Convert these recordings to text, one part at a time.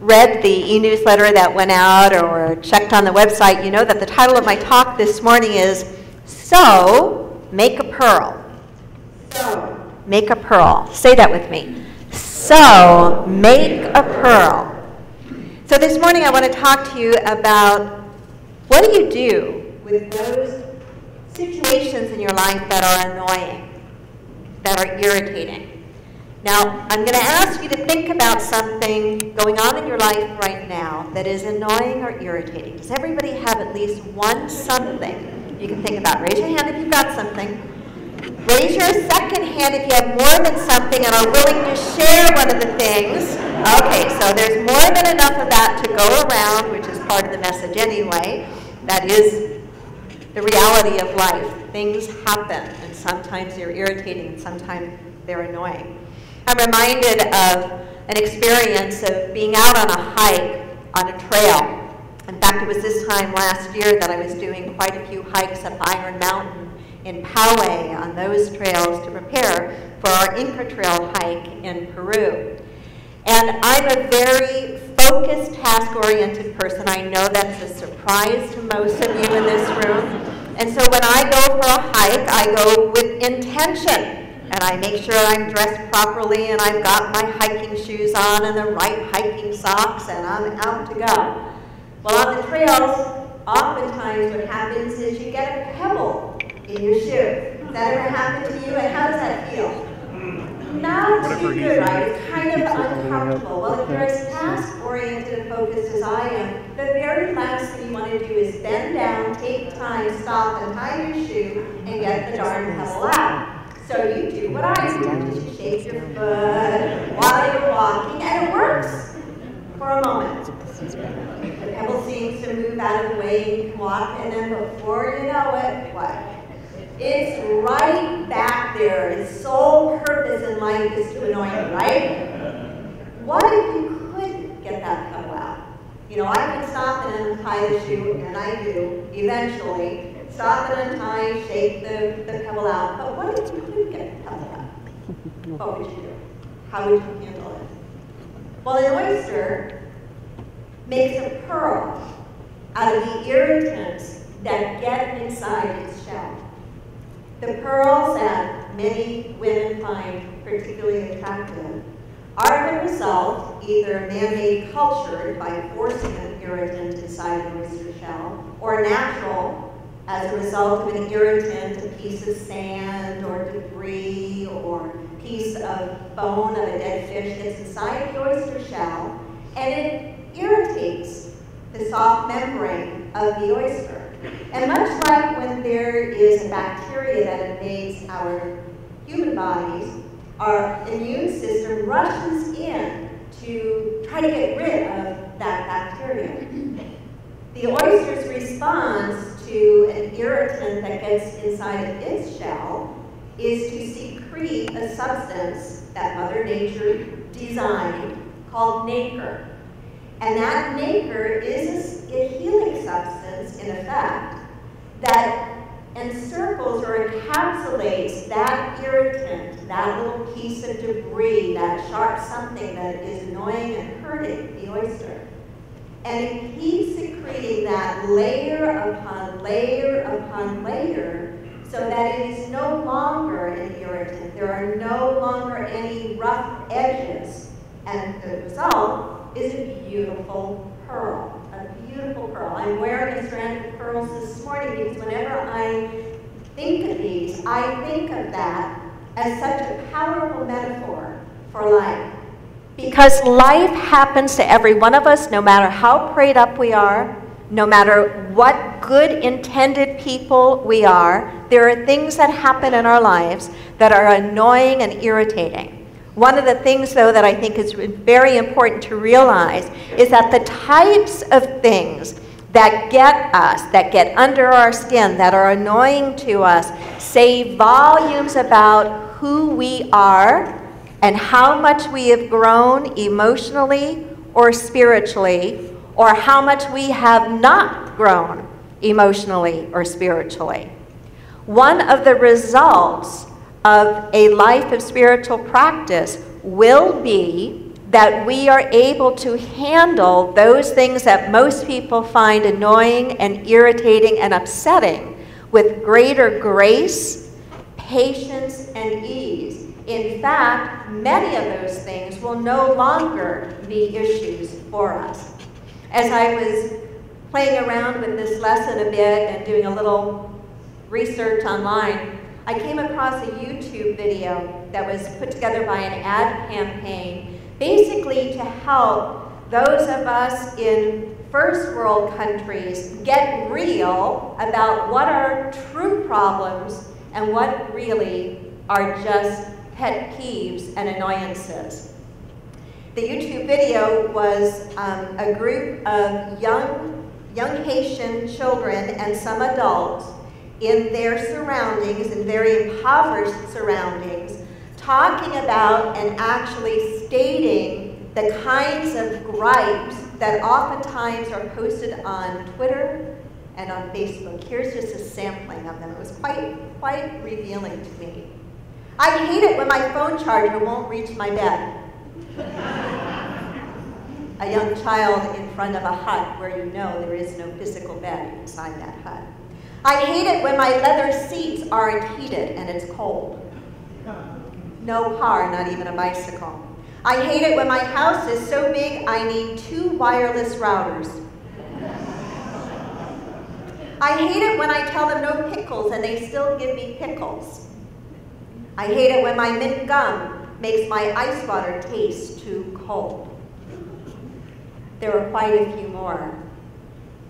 read the e-newsletter that went out or checked on the website, you know that the title of my talk this morning is So Make a Pearl. So Make a Pearl. Say that with me. So Make a Pearl. So this morning I want to talk to you about what do you do with those situations in your life that are annoying, that are irritating. Now, I'm going to ask you to think about something going on in your life right now that is annoying or irritating. Does everybody have at least one something you can think about? Raise your hand if you've got something. Raise your second hand if you have more than something and are willing to share one of the things. Okay, so there's more than enough of that to go around, which is part of the message anyway. That is the reality of life. Things happen, and sometimes they're irritating, and sometimes they're annoying. I'm reminded of an experience of being out on a hike on a trail. In fact, it was this time last year that I was doing quite a few hikes up Iron Mountain in Poway on those trails to prepare for our Inca Trail hike in Peru. And I'm a very focused, task-oriented person. I know that's a surprise to most of you in this room. And so when I go for a hike, I go with intention and I make sure I'm dressed properly and I've got my hiking shoes on and the right hiking socks and I'm out to go. Well, on the trails, oftentimes what happens is you get a pebble in your shoe. That ever happen to you? And how does that feel? Not too good, right? It's kind of uncomfortable. Well, if you're as task-oriented and focused as I am, the very last thing you want to do is bend down, take time, stop, and tie your shoe, and get the darn pebble out. So you do what I do, just shake your foot while you're walking, and it works for a moment. The pebble seems to move out of the way, you can walk, and then before you know it, what? It's right back there. Its sole purpose in life is to annoy you, right? What if you could get that pebble out? You know, I can stop and untie the shoe, and I do, eventually, stop and untie, shake the, the pebble out. But what if you couldn't get the pebble out? What would you do? How would you handle it? Well, an oyster makes a pearl out of the irritants that get inside its shell. The pearls that many women find particularly attractive are the result either man-made cultured by forcing an irritant inside an oyster shell, or natural as a result of an irritant, a piece of sand or debris or piece of bone of a dead fish gets inside the oyster shell and it irritates the soft membrane of the oyster. And much like when there is a bacteria that invades our human bodies, our immune system rushes in to try to get rid of that bacteria. The oyster's response to an irritant that gets inside of its shell is to secrete a substance that Mother Nature designed called nacre. And that nacre is a healing substance, in effect, that encircles or encapsulates that irritant, that little piece of debris, that sharp something that is annoying and hurting the oyster. And it keeps secreting that layer upon layer upon layer so that it is no longer an irritant. There are no longer any rough edges. And the result is a beautiful pearl, a beautiful pearl. I'm wearing a strand of pearls this morning because whenever I think of these, I think of that as such a powerful metaphor for life. Because life happens to every one of us, no matter how prayed up we are, no matter what good intended people we are, there are things that happen in our lives that are annoying and irritating. One of the things, though, that I think is very important to realize is that the types of things that get us, that get under our skin, that are annoying to us, say volumes about who we are and how much we have grown emotionally or spiritually, or how much we have not grown emotionally or spiritually. One of the results of a life of spiritual practice will be that we are able to handle those things that most people find annoying and irritating and upsetting with greater grace, patience, and ease. In fact, many of those things will no longer be issues for us. As I was playing around with this lesson a bit and doing a little research online, I came across a YouTube video that was put together by an ad campaign basically to help those of us in first world countries get real about what are true problems and what really are just pet peeves and annoyances. The YouTube video was um, a group of young, young Haitian children and some adults in their surroundings, in very impoverished surroundings, talking about and actually stating the kinds of gripes that oftentimes are posted on Twitter and on Facebook. Here's just a sampling of them. It was quite, quite revealing to me. I hate it when my phone charger won't reach my bed. a young child in front of a hut where you know there is no physical bed inside that hut. I hate it when my leather seats aren't heated and it's cold. No car, not even a bicycle. I hate it when my house is so big I need two wireless routers. I hate it when I tell them no pickles and they still give me pickles. I hate it when my mint gum makes my ice water taste too cold. There are quite a few more.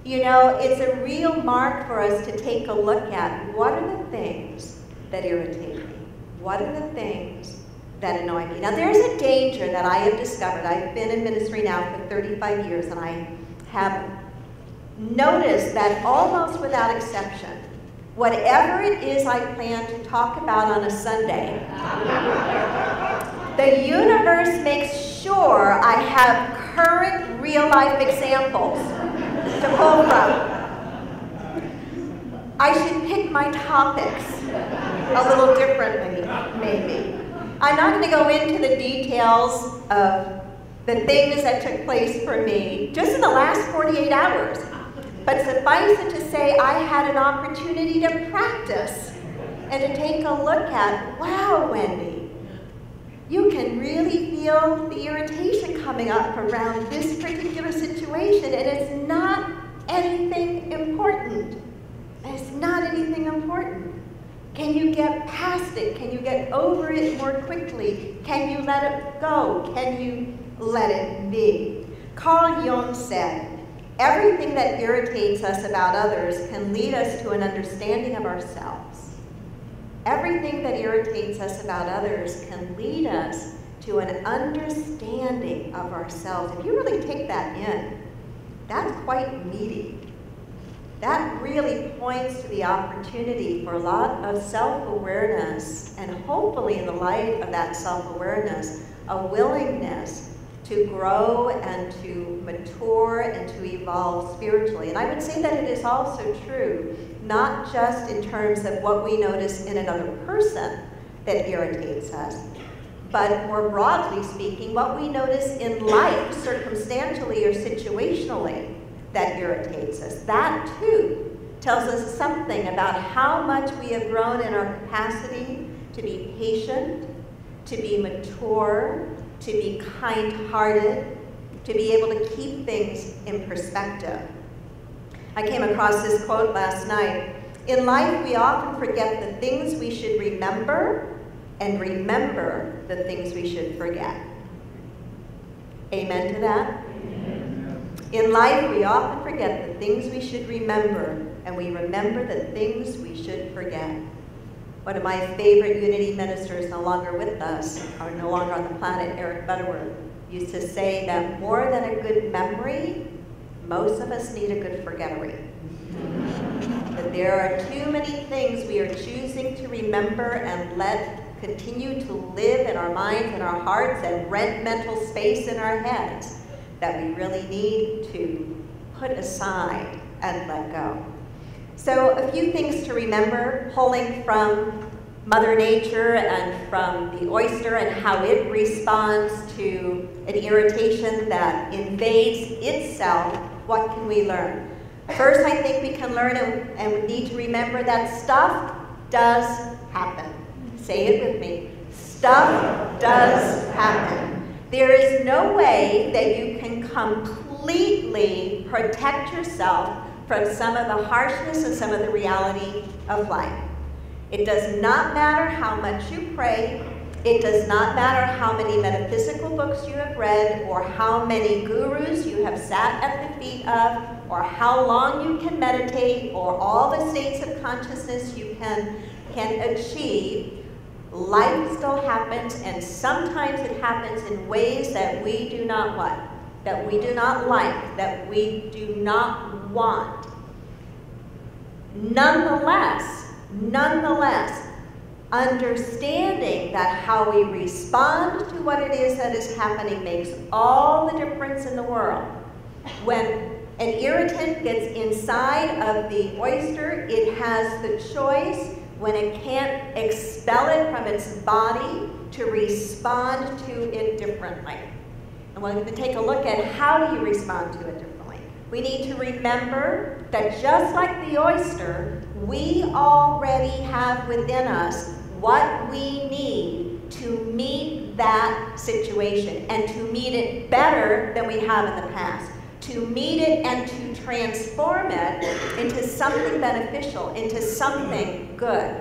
You know, it's a real mark for us to take a look at what are the things that irritate me? What are the things that annoy me? Now, there's a danger that I have discovered. I've been in ministry now for 35 years, and I have noticed that almost without exception, whatever it is I plan to talk about on a Sunday, the universe makes sure I have current real life examples to pull from. I should pick my topics a little differently, maybe. I'm not going to go into the details of the things that took place for me just in the last 48 hours. But suffice it to say, I had an opportunity to practice and to take a look at, wow, Wendy, you can really feel the irritation coming up around this particular situation, and it's not anything important. It's not anything important. Can you get past it? Can you get over it more quickly? Can you let it go? Can you let it be? Carl Jung said, Everything that irritates us about others can lead us to an understanding of ourselves. Everything that irritates us about others can lead us to an understanding of ourselves. If you really take that in, that's quite meaty. That really points to the opportunity for a lot of self-awareness, and hopefully in the light of that self-awareness, a willingness to grow and to mature and to evolve spiritually. And I would say that it is also true, not just in terms of what we notice in another person that irritates us, but more broadly speaking, what we notice in life, circumstantially or situationally, that irritates us. That too tells us something about how much we have grown in our capacity to be patient, to be mature, to be kind-hearted, to be able to keep things in perspective. I came across this quote last night. In life, we often forget the things we should remember and remember the things we should forget. Amen to that? Amen. In life, we often forget the things we should remember, and we remember the things we should forget. One of my favorite Unity ministers, no longer with us, or no longer on the planet, Eric Butterworth, used to say that more than a good memory, most of us need a good forgettery. But there are too many things we are choosing to remember and let continue to live in our minds and our hearts and rent mental space in our heads that we really need to put aside and let go. So a few things to remember, pulling from Mother Nature and from the oyster and how it responds to an irritation that invades itself, what can we learn? First, I think we can learn and, and we need to remember that stuff does happen. Say it with me. Stuff does happen. There is no way that you can completely protect yourself from some of the harshness and some of the reality of life. It does not matter how much you pray. It does not matter how many metaphysical books you have read or how many gurus you have sat at the feet of or how long you can meditate or all the states of consciousness you can, can achieve. Life still happens and sometimes it happens in ways that we do not what? That we do not like, that we do not want. Nonetheless, Nonetheless, understanding that how we respond to what it is that is happening makes all the difference in the world. When an irritant gets inside of the oyster, it has the choice when it can't expel it from its body to respond to it differently. And we're going to take a look at how do you respond to it differently. We need to remember that just like the oyster, we already have within us what we need to meet that situation and to meet it better than we have in the past. To meet it and to transform it into something beneficial, into something good.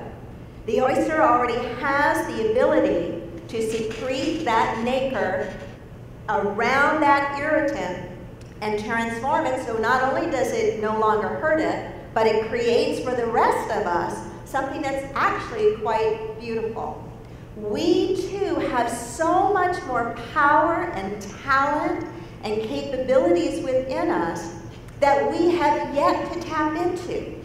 The oyster already has the ability to secrete that nacre around that irritant and transform it so not only does it no longer hurt it, but it creates for the rest of us something that's actually quite beautiful. We too have so much more power and talent and capabilities within us that we have yet to tap into.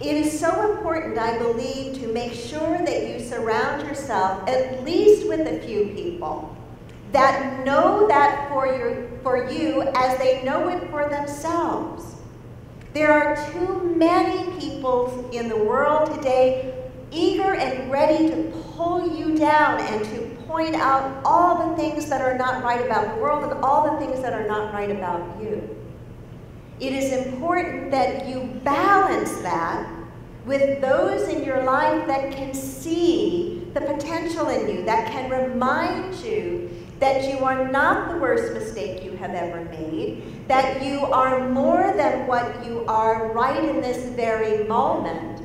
It is so important, I believe, to make sure that you surround yourself at least with a few people that know that for, your, for you as they know it for themselves. There are too many people in the world today eager and ready to pull you down and to point out all the things that are not right about the world and all the things that are not right about you. It is important that you balance that with those in your life that can see the potential in you, that can remind you that you are not the worst mistake you have ever made, that you are more than what you are right in this very moment,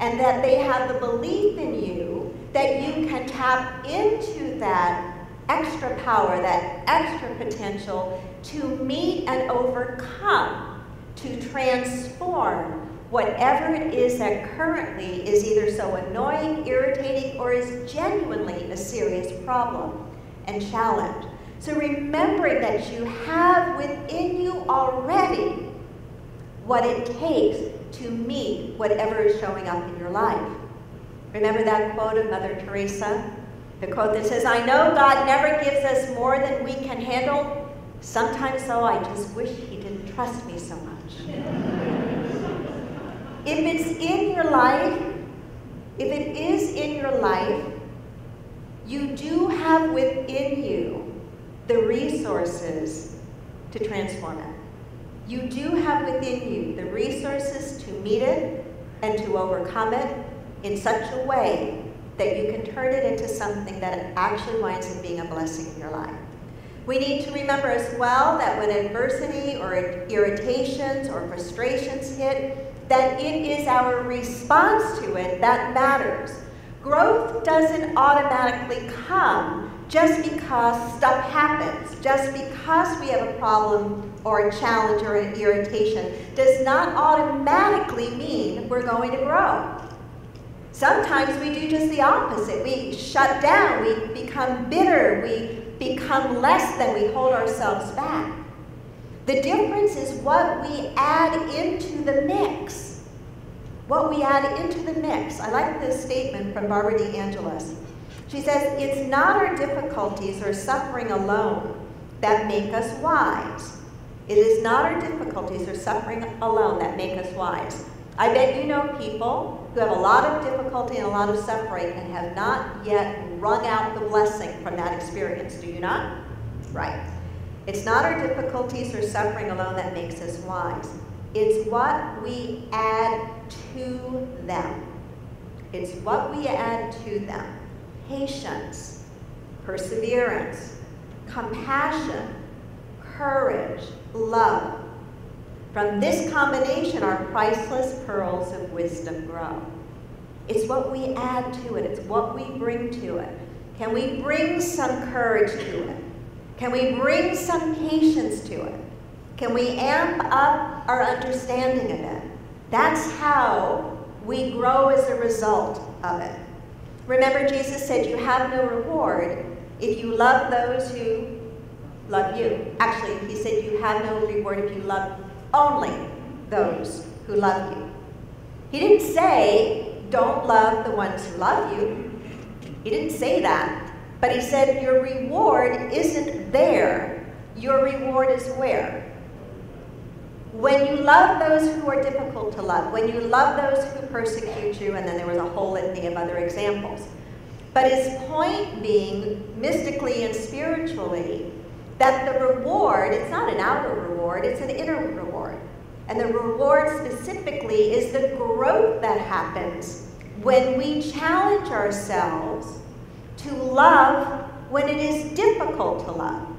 and that they have the belief in you that you can tap into that extra power, that extra potential to meet and overcome, to transform whatever it is that currently is either so annoying, irritating, or is genuinely a serious problem and challenge. So remembering that you have within you already what it takes to meet whatever is showing up in your life. Remember that quote of Mother Teresa? The quote that says, I know God never gives us more than we can handle. Sometimes, though, I just wish He didn't trust me so much. if it's in your life, if it is in your life, you do have within you the resources to transform it. You do have within you the resources to meet it and to overcome it in such a way that you can turn it into something that actually winds up being a blessing in your life. We need to remember as well that when adversity or irritations or frustrations hit, that it is our response to it that matters. Growth doesn't automatically come just because stuff happens, just because we have a problem or a challenge or an irritation, does not automatically mean we're going to grow. Sometimes we do just the opposite. We shut down, we become bitter, we become less than we hold ourselves back. The difference is what we add into the mix what we add into the mix. I like this statement from Barbara DeAngelis. She says, it's not our difficulties or suffering alone that make us wise. It is not our difficulties or suffering alone that make us wise. I bet you know people who have a lot of difficulty and a lot of suffering and have not yet wrung out the blessing from that experience, do you not? Right. It's not our difficulties or suffering alone that makes us wise. It's what we add to them. It's what we add to them. Patience, perseverance, compassion, courage, love. From this combination, our priceless pearls of wisdom grow. It's what we add to it, it's what we bring to it. Can we bring some courage to it? Can we bring some patience to it? Can we amp up our understanding of it? That's how we grow as a result of it. Remember, Jesus said, You have no reward if you love those who love you. Actually, he said, You have no reward if you love only those who love you. He didn't say, Don't love the ones who love you. He didn't say that. But he said, Your reward isn't there. Your reward is where? When you love those who are difficult to love, when you love those who persecute you, and then there was a whole litany of other examples. But his point being, mystically and spiritually, that the reward, it's not an outer reward, it's an inner reward. And the reward specifically is the growth that happens when we challenge ourselves to love when it is difficult to love.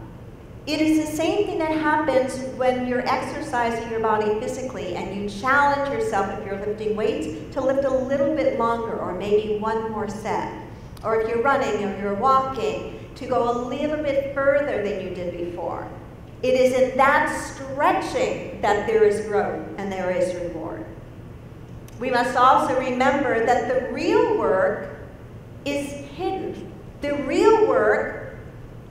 It is the same thing that happens when you're exercising your body physically and you challenge yourself, if you're lifting weights, to lift a little bit longer or maybe one more set. Or if you're running or you're walking, to go a little bit further than you did before. It is in that stretching that there is growth and there is reward. We must also remember that the real work is hidden. The real work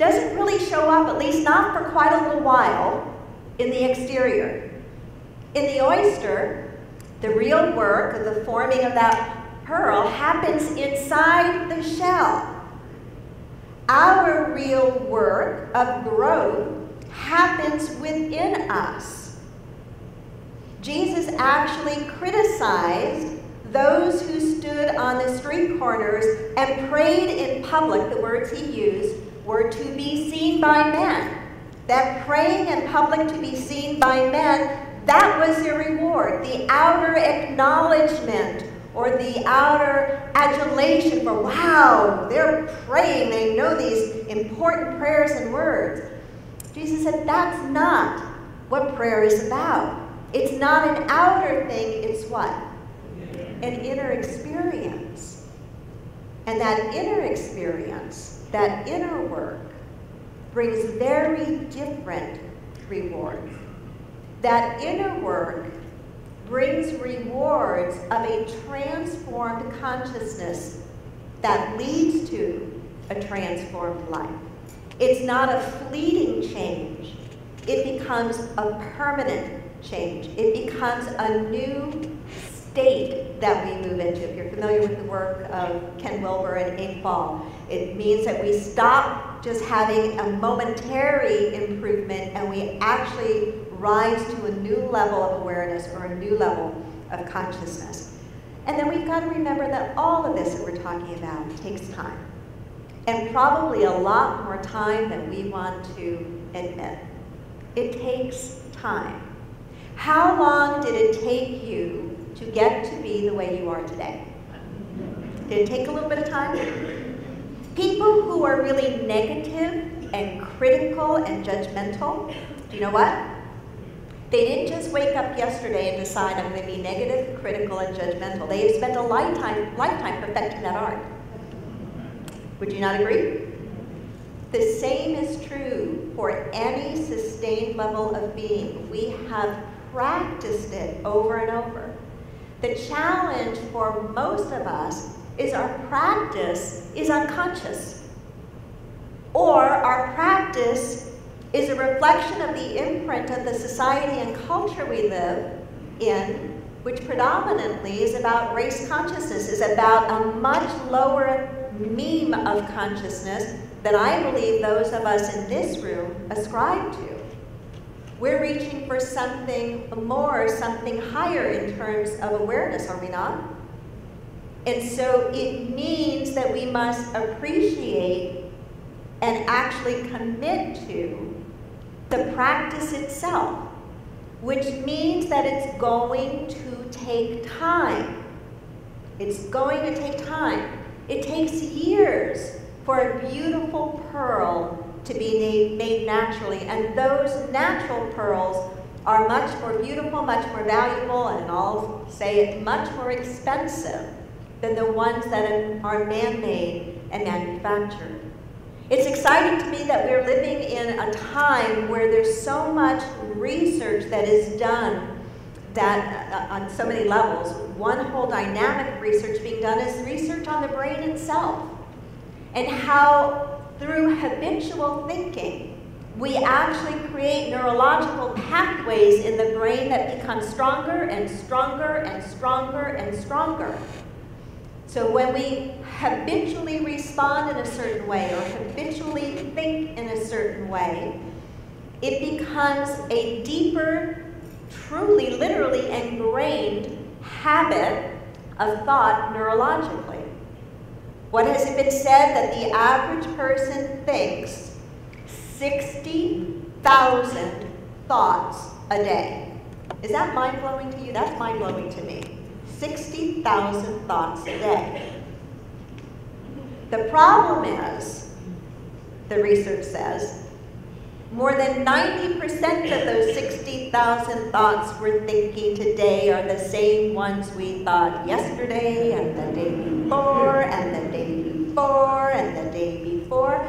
doesn't really show up, at least not for quite a little while, in the exterior. In the oyster, the real work of the forming of that pearl happens inside the shell. Our real work of growth happens within us. Jesus actually criticized those who stood on the street corners and prayed in public. The words he used were to be seen by men. That praying in public to be seen by men, that was your reward. The outer acknowledgement or the outer adulation for, wow, they're praying, they know these important prayers and words. Jesus said, that's not what prayer is about. It's not an outer thing, it's what? An inner experience. And that inner experience, that inner work, brings very different rewards. That inner work brings rewards of a transformed consciousness that leads to a transformed life. It's not a fleeting change. It becomes a permanent change. It becomes a new state that we move into. If you're familiar with the work of Ken Wilber and Ink Ball, it means that we stop just having a momentary improvement and we actually rise to a new level of awareness or a new level of consciousness. And then we've got to remember that all of this that we're talking about takes time. And probably a lot more time than we want to admit. It takes time. How long did it take you to get to be the way you are today? Did it take a little bit of time? People who are really negative and critical and judgmental, do you know what? They didn't just wake up yesterday and decide I'm going to be negative, critical, and judgmental. They have spent a lifetime, lifetime perfecting that art. Would you not agree? The same is true for any sustained level of being. We have practiced it over and over. The challenge for most of us is our practice is unconscious. Or our practice is a reflection of the imprint of the society and culture we live in, which predominantly is about race consciousness, is about a much lower meme of consciousness that I believe those of us in this room ascribe to. We're reaching for something more, something higher in terms of awareness, are we not? And so it means that we must appreciate and actually commit to the practice itself, which means that it's going to take time. It's going to take time. It takes years for a beautiful pearl to be made naturally, and those natural pearls are much more beautiful, much more valuable, and I'll say it, much more expensive than the ones that are man-made and manufactured. It's exciting to me that we're living in a time where there's so much research that is done that uh, on so many levels. One whole dynamic of research being done is research on the brain itself and how through habitual thinking we actually create neurological pathways in the brain that become stronger and stronger and stronger and stronger. So when we habitually respond in a certain way or habitually think in a certain way, it becomes a deeper, truly, literally ingrained habit of thought neurologically. What has it been said that the average person thinks 60,000 thoughts a day? Is that mind blowing to you? That's mind blowing to me. 60,000 thoughts a day. The problem is, the research says, more than 90% of those 60,000 thoughts we're thinking today are the same ones we thought yesterday and the day before and the day before and the day before.